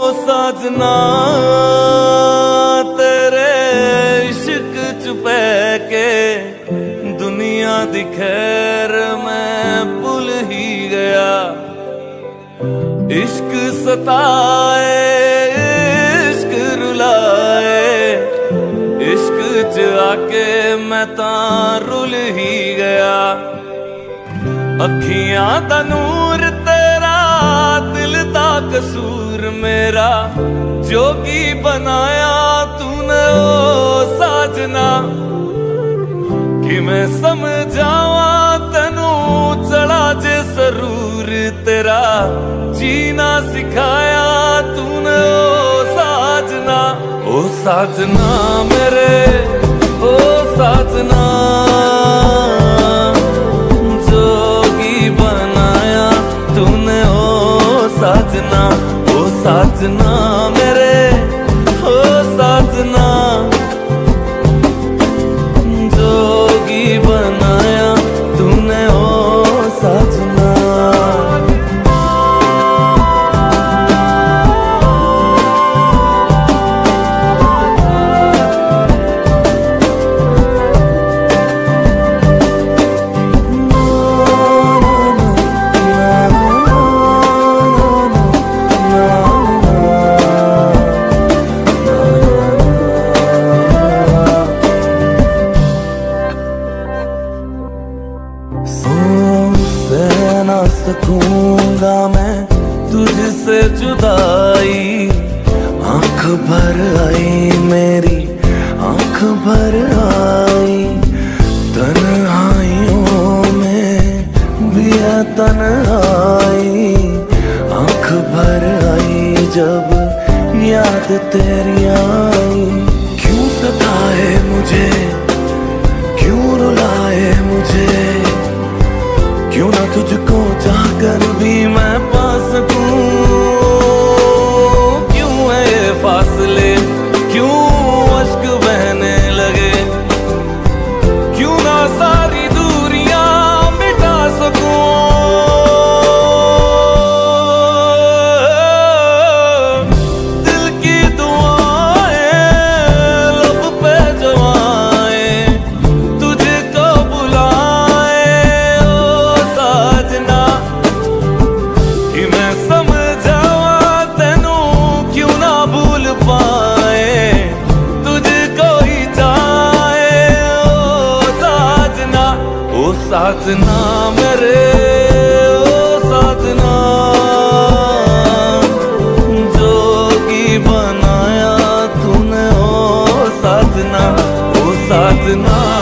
ओ साजना, तेरे इश्क चुपै के दुनिया दी खैर मैं भूल ही गया। इश्क सताए, इश्क रुलाए, इश्क च आके मैं ता रुल ही गया। अखियाँ दा नूर तेरा दिल दा कसूर मेरा जोगी बनाया तूने, ओ साजना। कि मैं समझावा तेनू चढ़ा जे सरूर तेरा, जीना सिखाया तूने, ओ साजना। ओ साजना मेरे, ओ साजना। जोगी बनाया तूने, ओ साजना। साजना सकूँगा मैं तुझसे जुदाई। आँख भर आई मेरी, आँख भर आई। तन्हाइयों में भी तन्हाई। आँख भर आई जब याद तेरी आई। क्यों सताए मुझे? क्यों रुलाए मुझे? क्यों ना तुझको चाहकर भी मैं पा सकूँ क्यों है ये फासले? क्यों अश्क बहने लगे? क्यों ना सारी पाए तुझको ही चाहे ओ साजना ओ साजना मेरे साजना जोगी बनाया साजना साजना।